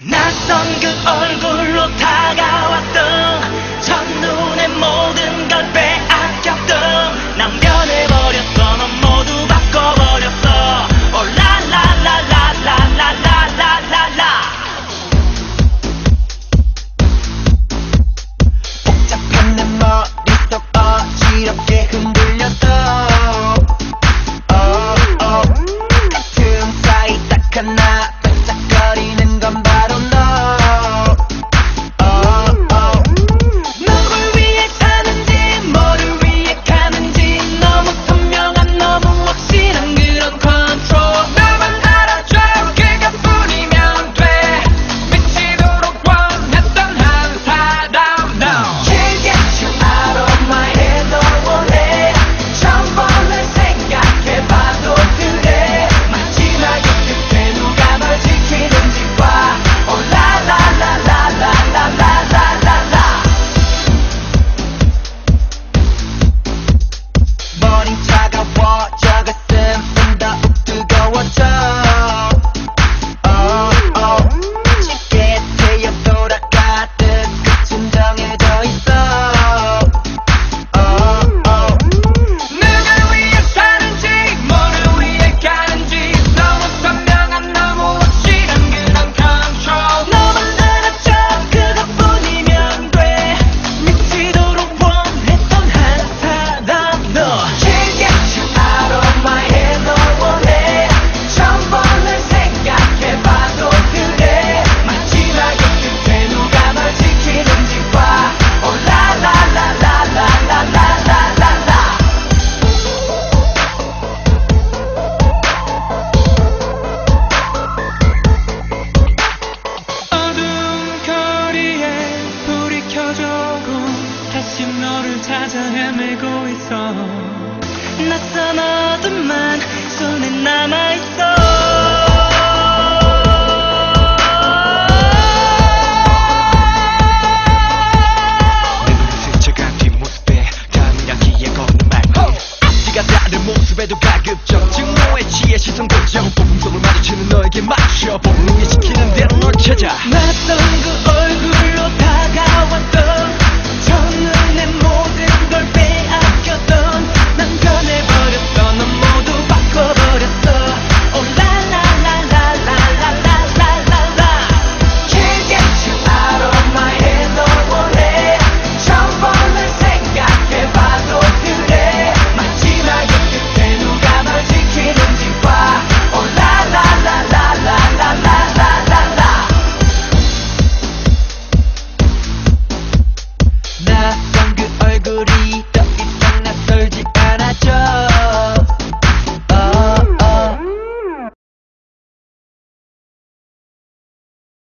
낯선 그 얼굴로 다가 찾아 헤매고 있어. 낯선 어둠만 손에 남아있어. 모습에도 가급적 증오의 지혜 시선 고정 폭풍 속을 마주치는 너에게 맞춰 본능이 시키는 대로 널 찾아. 낯선 그